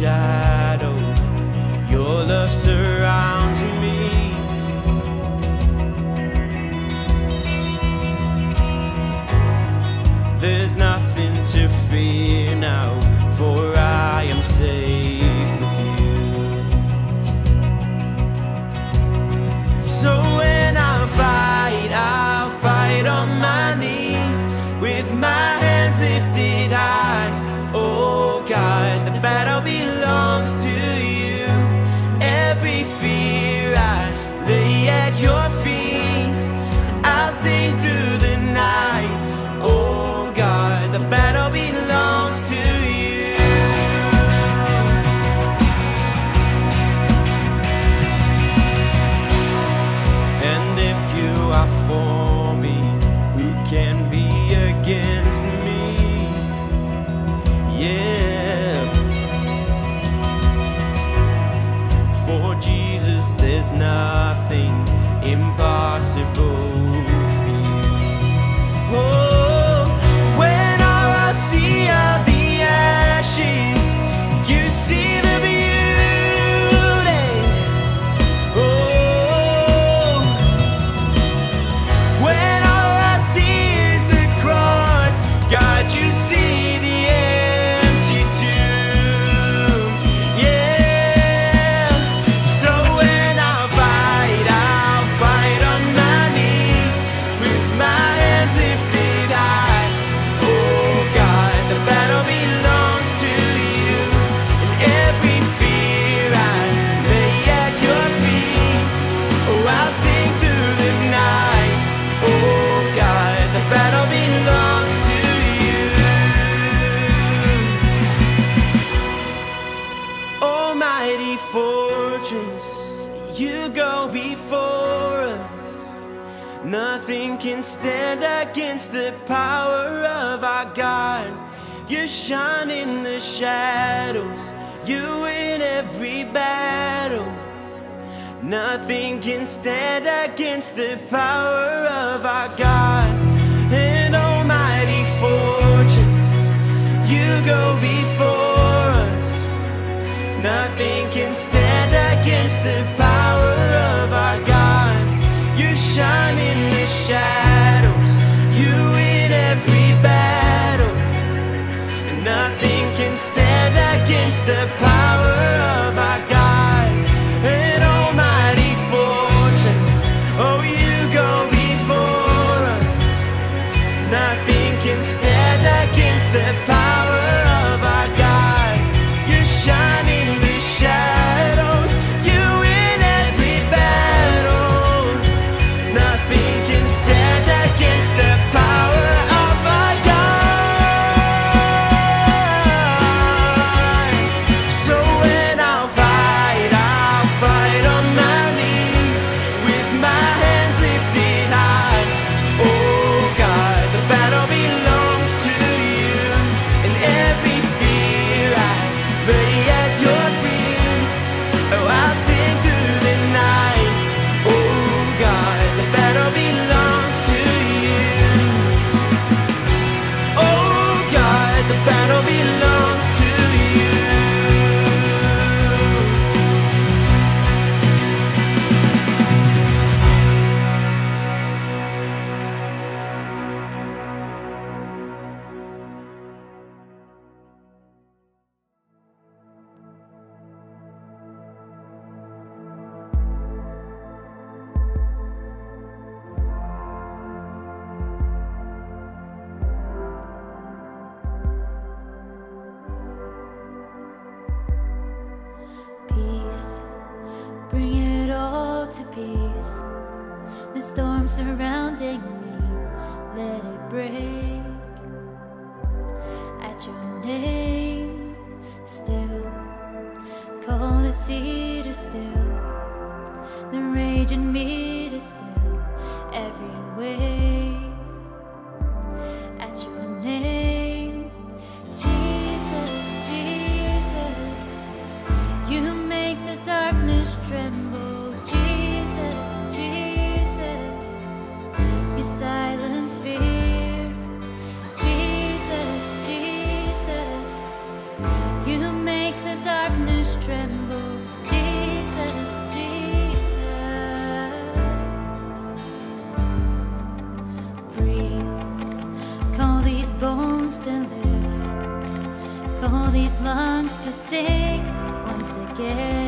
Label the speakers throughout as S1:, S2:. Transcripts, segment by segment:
S1: shine. Jesus, there's nothing impossible for you. Oh, against the power of our God. You shine in the shadows, you win every battle. Nothing can stand against the power of our God. And almighty fortress, you go before us. Nothing can stand against the power of our God. You shine in the shadows battle. Nothing can stand against the power of our God.
S2: name still. Call the sea to still, the raging is still, every way. The
S1: sing once again.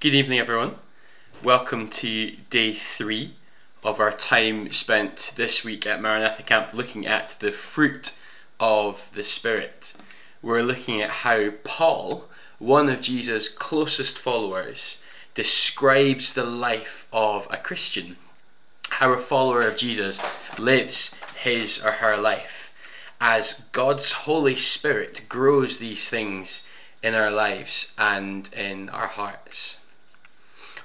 S3: Good evening, everyone. Welcome to day three of our time spent this week at Maranatha Camp looking at the fruit of the Spirit. We're looking at how Paul, one of Jesus' closest followers, describes the life of a Christian. How a follower of Jesus lives his or her life as God's Holy Spirit grows these things in our lives and in our hearts.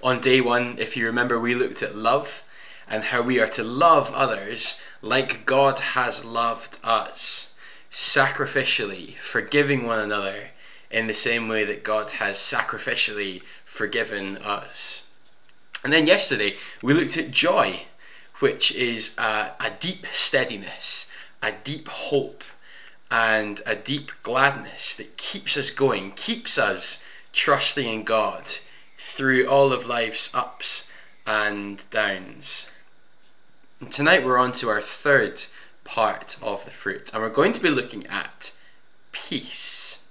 S3: On day one, if you remember, we looked at love and how we are to love others like God has loved us, sacrificially forgiving one another in the same way that God has sacrificially forgiven us. And then yesterday, we looked at joy, which is a, a deep steadiness, a deep hope, and a deep gladness that keeps us going, keeps us trusting in God through all of life's ups and downs. And tonight we're on to our third part of the fruit, and we're going to be looking at peace.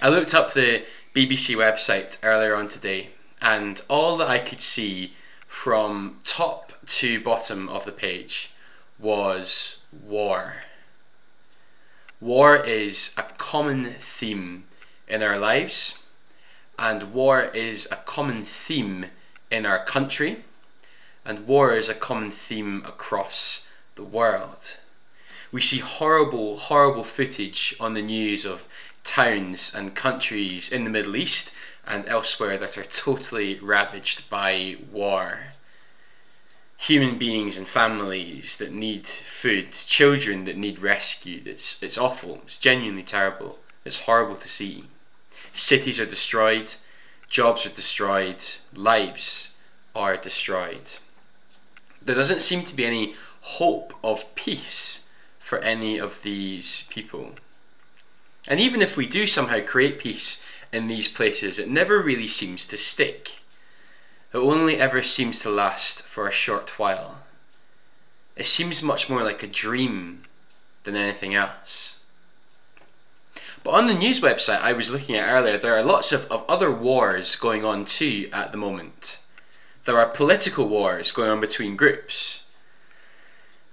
S3: I looked up the BBC website earlier on today, and all that I could see from top to bottom of the page was war. War is a common theme in our lives, and war is a common theme in our country, and war is a common theme across the world. We see horrible, horrible footage on the news of towns and countries in the Middle East and elsewhere that are totally ravaged by war. Human beings and families that need food, children that need rescue, It's, it's awful. It's genuinely terrible. It's horrible to see. Cities are destroyed, jobs are destroyed, lives are destroyed. There doesn't seem to be any hope of peace for any of these people. And even if we do somehow create peace in these places, it never really seems to stick. It only ever seems to last for a short while. It seems much more like a dream than anything else. But on the news website I was looking at earlier, there are lots of, of other wars going on too at the moment. There are political wars going on between groups.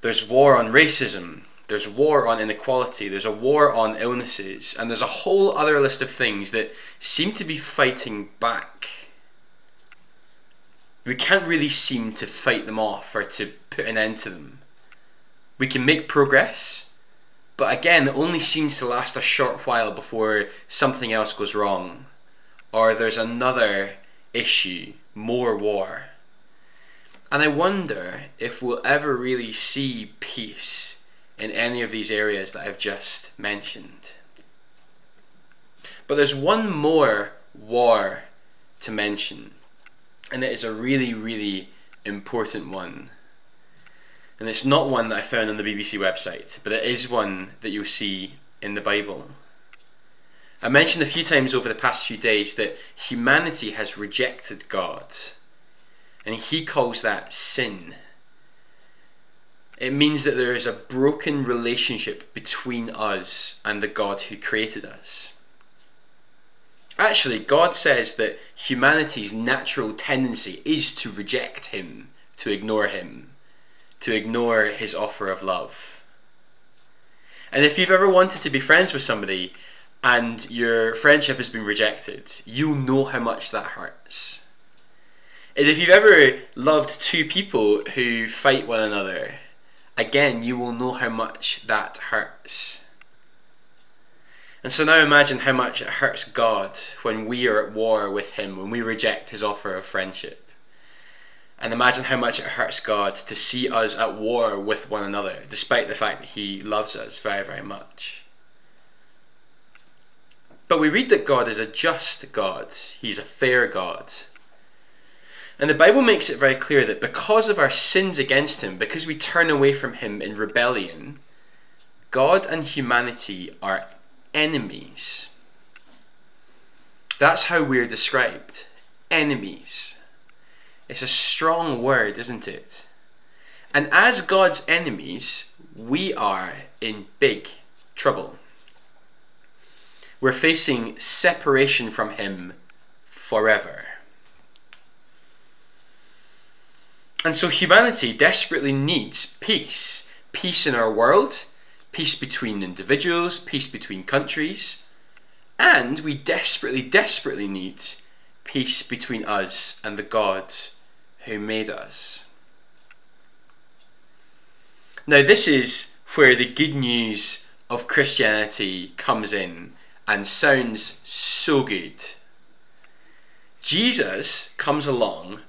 S3: There's war on racism, there's war on inequality, there's a war on illnesses, and there's a whole other list of things that seem to be fighting back. We can't really seem to fight them off or to put an end to them. We can make progress, but again, it only seems to last a short while before something else goes wrong, or there's another issue, more war. And I wonder if we'll ever really see peace in any of these areas that I've just mentioned. But there's one more war to mention, and it is a really, really important one. And it's not one that I found on the BBC website, but it is one that you'll see in the Bible. I mentioned a few times over the past few days that humanity has rejected God, and He calls that sin. It means that there is a broken relationship between us and the God who created us. Actually, God says that humanity's natural tendency is to reject Him, to ignore Him, to ignore His offer of love. And if you've ever wanted to be friends with somebody and your friendship has been rejected, you'll know how much that hurts. And if you've ever loved two people who fight one another, again, you will know how much that hurts. And so now imagine how much it hurts God when we are at war with Him, when we reject His offer of friendship. And imagine how much it hurts God to see us at war with one another, despite the fact that He loves us very, very much. But we read that God is a just God, He's a fair God. And the Bible makes it very clear that because of our sins against Him, because we turn away from Him in rebellion, God and humanity are enemies. That's how we're described enemies. It's a strong word, isn't it? And as God's enemies, we are in big trouble. We're facing separation from Him forever. And so humanity desperately needs peace peace in our world, peace between individuals, peace between countries, and we desperately, desperately need peace between us and the God who made us. Now, this is where the good news of Christianity comes in and sounds so good. Jesus comes along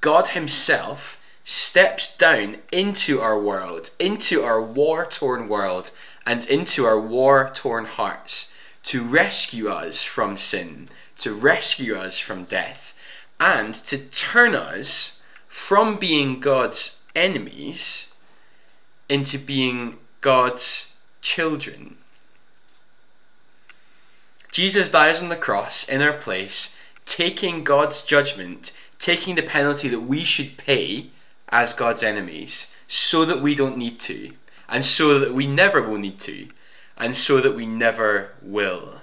S3: God Himself steps down into our world, into our war torn world, and into our war torn hearts to rescue us from sin, to rescue us from death, and to turn us from being God's enemies into being God's children. Jesus dies on the cross in our place, taking God's judgment taking the penalty that we should pay as God's enemies so that we don't need to, and so that we never will need to, and so that we never will.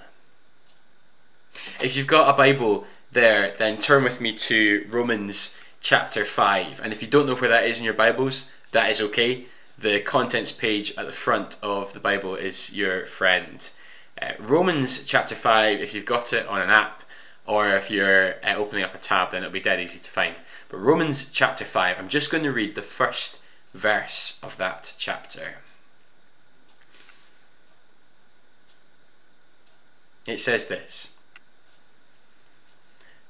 S3: If you've got a Bible there, then turn with me to Romans chapter 5. And if you don't know where that is in your Bibles, that is okay. The contents page at the front of the Bible is your friend. Uh, Romans chapter 5, if you've got it on an app or if you're uh, opening up a tab, then it'll be dead easy to find. But Romans chapter 5, I'm just going to read the first verse of that chapter. It says this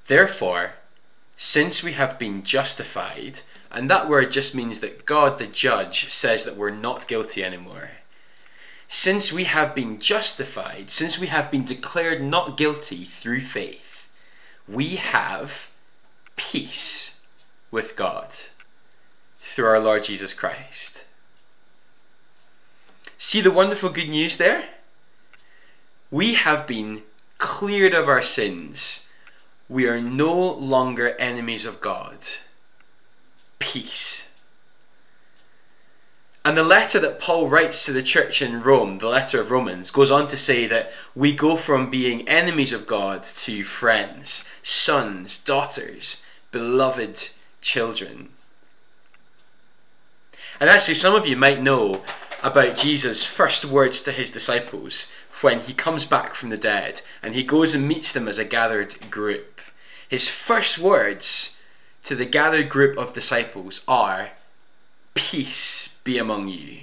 S3: Therefore, since we have been justified, and that word just means that God the judge says that we're not guilty anymore. Since we have been justified, since we have been declared not guilty through faith, we have peace with God through our Lord Jesus Christ. See the wonderful good news there? We have been cleared of our sins. We are no longer enemies of God. Peace. And the letter that Paul writes to the church in Rome, the letter of Romans, goes on to say that we go from being enemies of God to friends, sons, daughters, beloved children. And actually, some of you might know about Jesus' first words to his disciples when he comes back from the dead and he goes and meets them as a gathered group. His first words to the gathered group of disciples are, Peace be among you.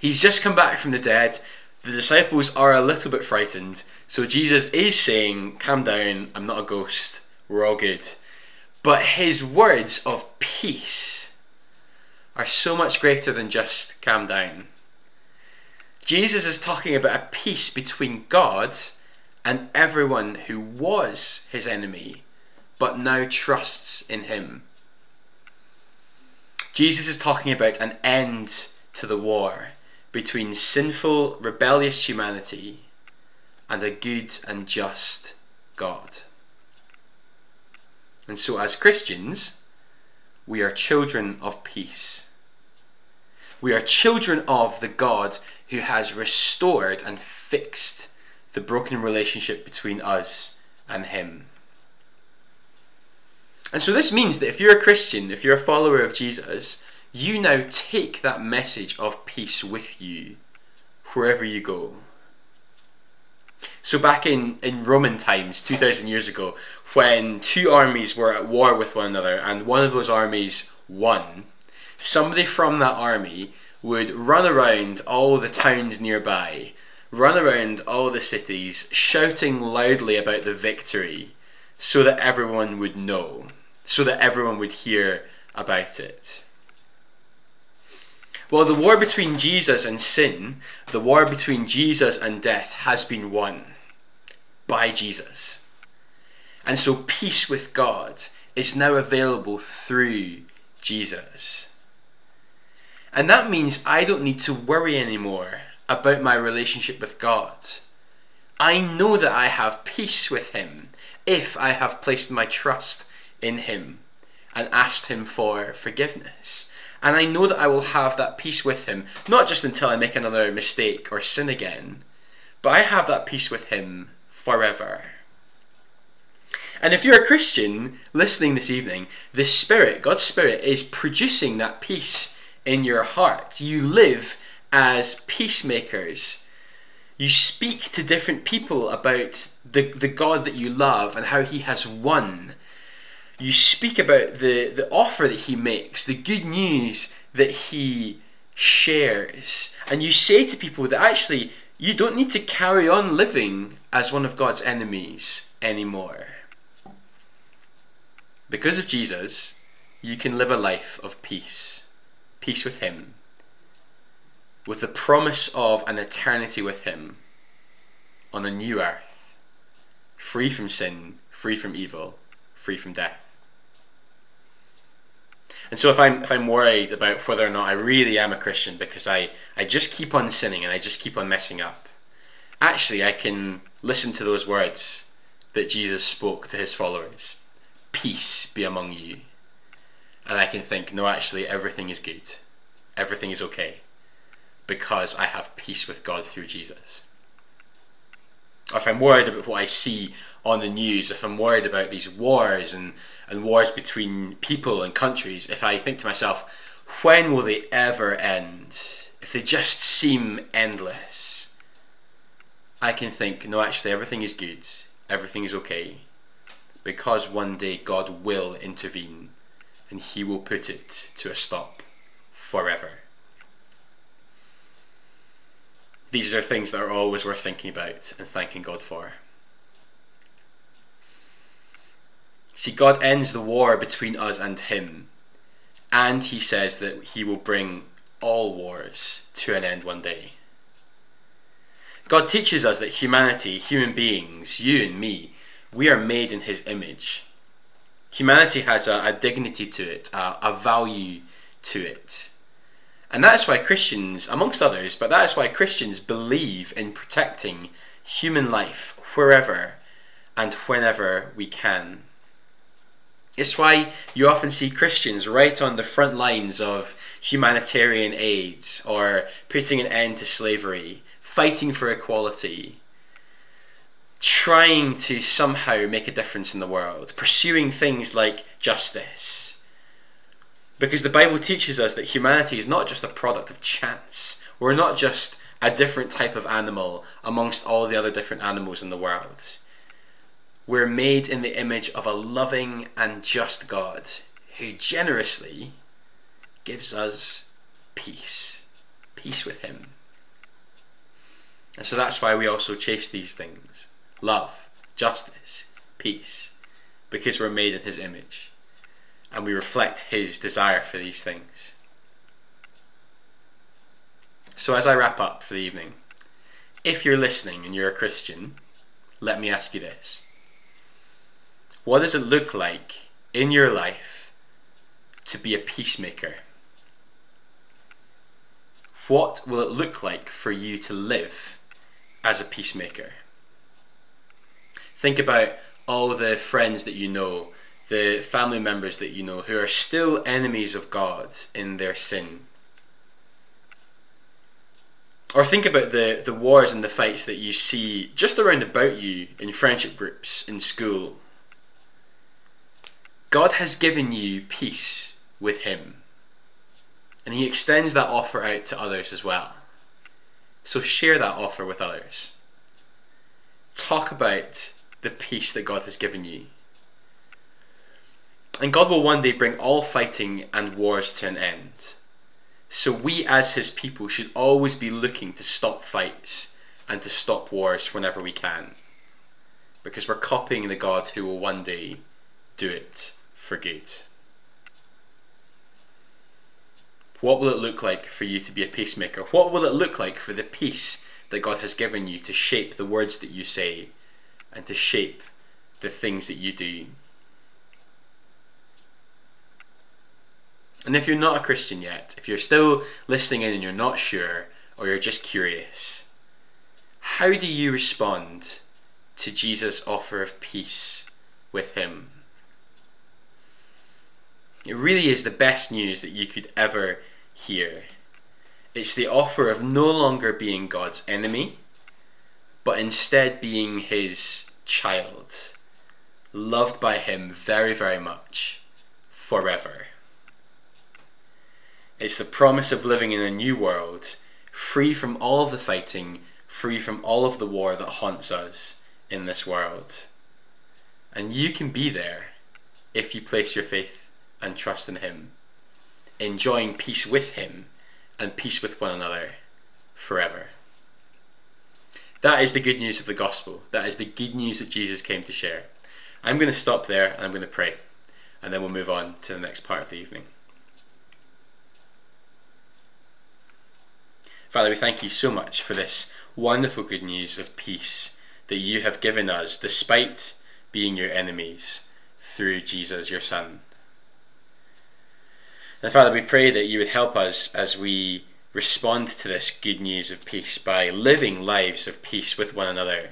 S3: He's just come back from the dead. The disciples are a little bit frightened. So Jesus is saying, Calm down, I'm not a ghost, we're all good. But his words of peace are so much greater than just calm down. Jesus is talking about a peace between God and everyone who was his enemy but now trusts in him. Jesus is talking about an end to the war between sinful, rebellious humanity and a good and just God. And so, as Christians, we are children of peace. We are children of the God who has restored and fixed the broken relationship between us and Him. And so this means that if you're a Christian, if you're a follower of Jesus, you now take that message of peace with you wherever you go. So back in, in Roman times, 2000 years ago, when two armies were at war with one another and one of those armies won, somebody from that army would run around all the towns nearby, run around all the cities, shouting loudly about the victory so that everyone would know, so that everyone would hear about it. Well, the war between Jesus and sin, the war between Jesus and death, has been won by Jesus. And so peace with God is now available through Jesus. And that means I don't need to worry anymore about my relationship with God. I know that I have peace with Him if I have placed my trust in Him and asked Him for forgiveness. And I know that I will have that peace with Him, not just until I make another mistake or sin again, but I have that peace with Him forever. And if you're a Christian listening this evening, the Spirit, God's Spirit, is producing that peace in your heart. You live as peacemakers. You speak to different people about the, the God that you love and how He has won. You speak about the, the offer that He makes, the good news that He shares. And you say to people that actually you don't need to carry on living as one of God's enemies anymore. Because of Jesus, you can live a life of peace, peace with Him, with the promise of an eternity with Him on a new earth, free from sin, free from evil, free from death. And so if I'm if I'm worried about whether or not I really am a Christian because I, I just keep on sinning and I just keep on messing up, actually I can listen to those words that Jesus spoke to his followers. Peace be among you. And I can think, no, actually everything is good. Everything is okay. Because I have peace with God through Jesus. or if I'm worried about what I see on the news, if I'm worried about these wars and, and wars between people and countries, if I think to myself, when will they ever end? If they just seem endless, I can think, no, actually, everything is good, everything is okay, because one day God will intervene and He will put it to a stop forever. These are things that are always worth thinking about and thanking God for. See, God ends the war between us and Him, and He says that He will bring all wars to an end one day. God teaches us that humanity, human beings, you and me, we are made in His image. Humanity has a, a dignity to it, a, a value to it. And that's why Christians, amongst others, but that's why Christians believe in protecting human life wherever and whenever we can. It's why you often see Christians right on the front lines of humanitarian aid or putting an end to slavery, fighting for equality, trying to somehow make a difference in the world, pursuing things like justice. Because the Bible teaches us that humanity is not just a product of chance. We're not just a different type of animal amongst all the other different animals in the world. We're made in the image of a loving and just God who generously gives us peace. Peace with Him. And so that's why we also chase these things love, justice, peace, because we're made in His image and we reflect His desire for these things. So, as I wrap up for the evening, if you're listening and you're a Christian, let me ask you this What does it look like in your life to be a peacemaker? What will it look like for you to live as a peacemaker? Think about all the friends that you know, the family members that you know who are still enemies of God in their sin. Or think about the, the wars and the fights that you see just around about you in friendship groups, in school. God has given you peace with Him. And He extends that offer out to others as well. So share that offer with others. Talk about the peace that God has given you. And God will one day bring all fighting and wars to an end. So we as his people should always be looking to stop fights and to stop wars whenever we can. Because we're copying the God who will one day do it for good. What will it look like for you to be a peacemaker? What will it look like for the peace that God has given you to shape the words that you say and to shape the things that you do? And if you're not a Christian yet, if you're still listening in and you're not sure, or you're just curious, how do you respond to Jesus' offer of peace with Him? It really is the best news that you could ever hear. It's the offer of no longer being God's enemy, but instead being His child, loved by Him very, very much, forever. It's the promise of living in a new world, free from all of the fighting, free from all of the war that haunts us in this world. And you can be there if you place your faith and trust in Him, enjoying peace with Him and peace with one another forever. That is the good news of the gospel. That is the good news that Jesus came to share. I'm going to stop there and I'm going to pray, and then we'll move on to the next part of the evening. Father, we thank you so much for this wonderful good news of peace that you have given us despite being your enemies through Jesus, your Son. And Father, we pray that you would help us as we respond to this good news of peace by living lives of peace with one another,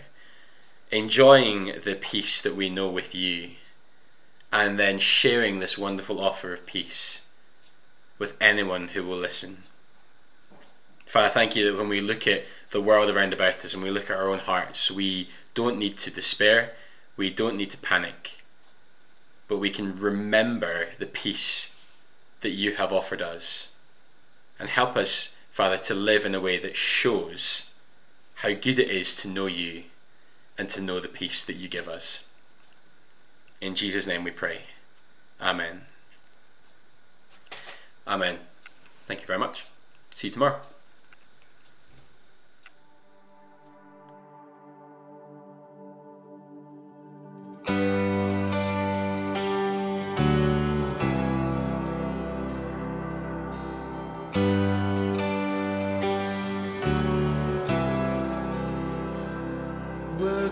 S3: enjoying the peace that we know with you, and then sharing this wonderful offer of peace with anyone who will listen. Father, thank you that when we look at the world around about us and we look at our own hearts, we don't need to despair, we don't need to panic, but we can remember the peace that you have offered us. And help us, Father, to live in a way that shows how good it is to know you and to know the peace that you give us. In Jesus' name we pray. Amen. Amen. Thank you very much. See you tomorrow.
S1: Were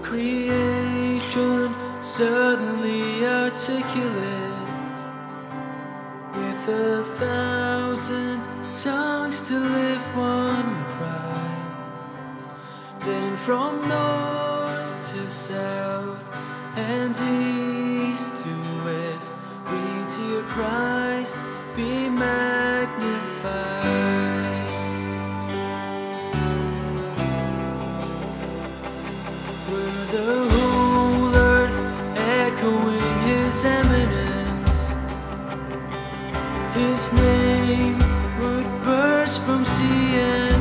S1: creation suddenly articulate with a thousand tongues to lift one cry? Then from north to south and east to west, we to Christ be magnified. Were the whole earth echoing his eminence, his name would burst from sea and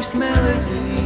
S1: inmost melody,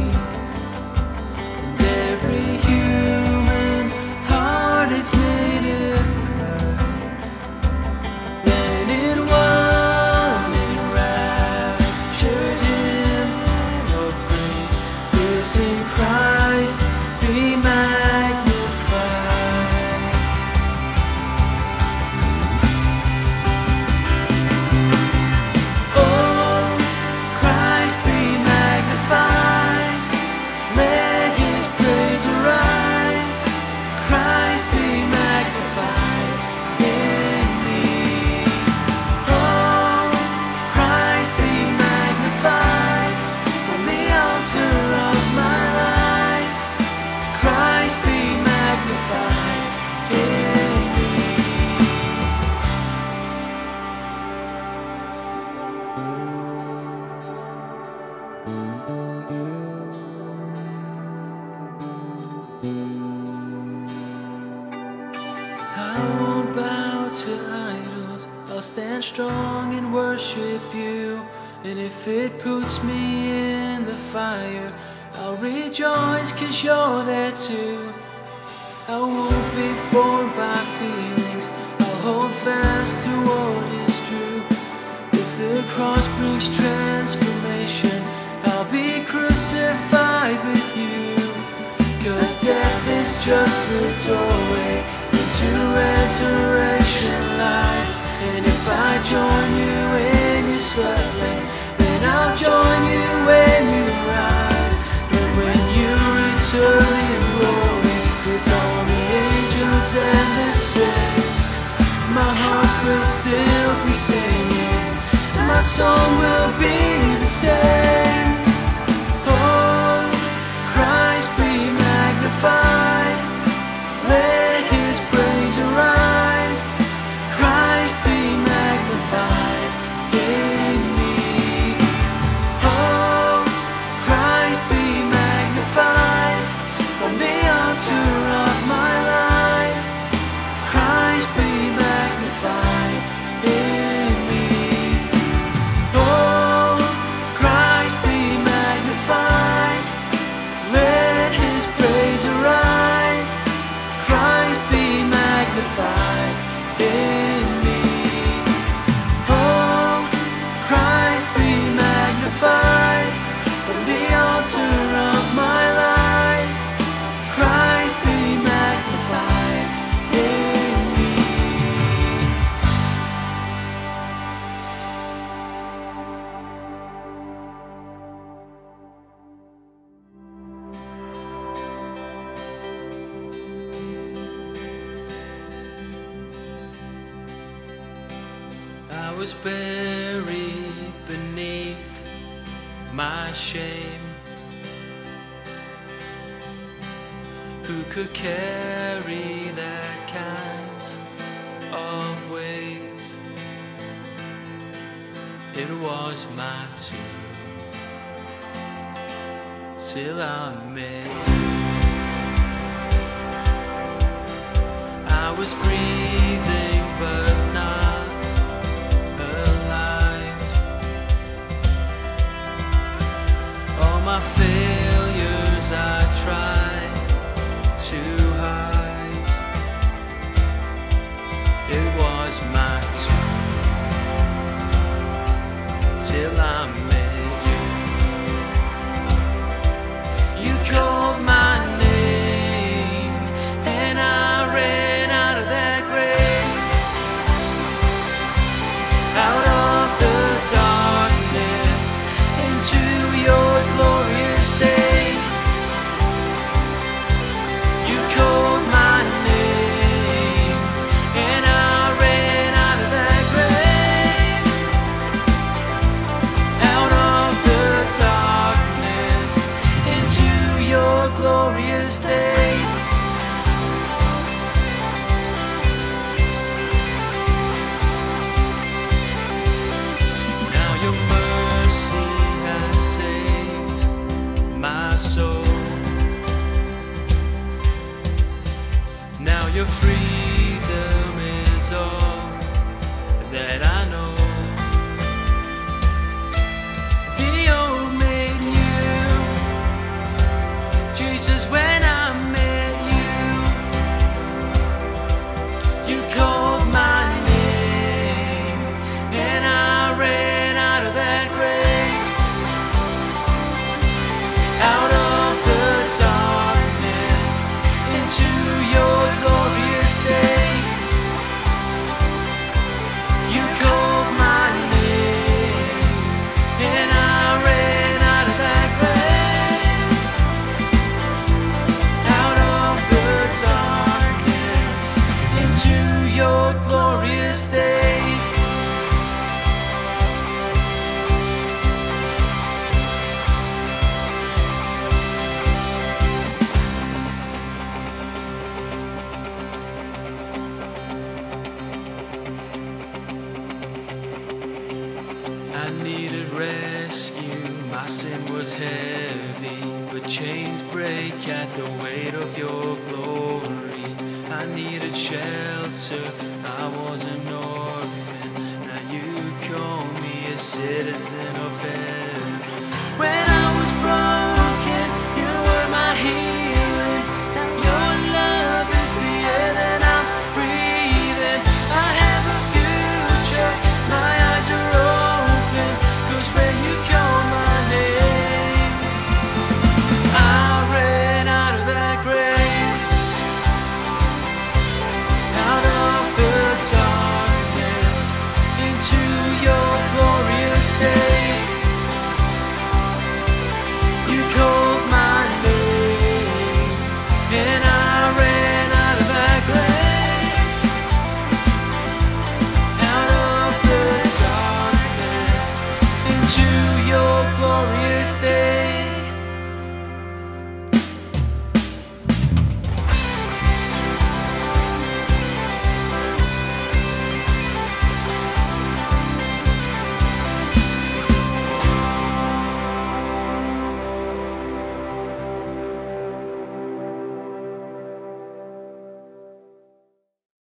S1: song will be the same. could carry that kind of weight. It was my turn till I met. I was breathing. you come.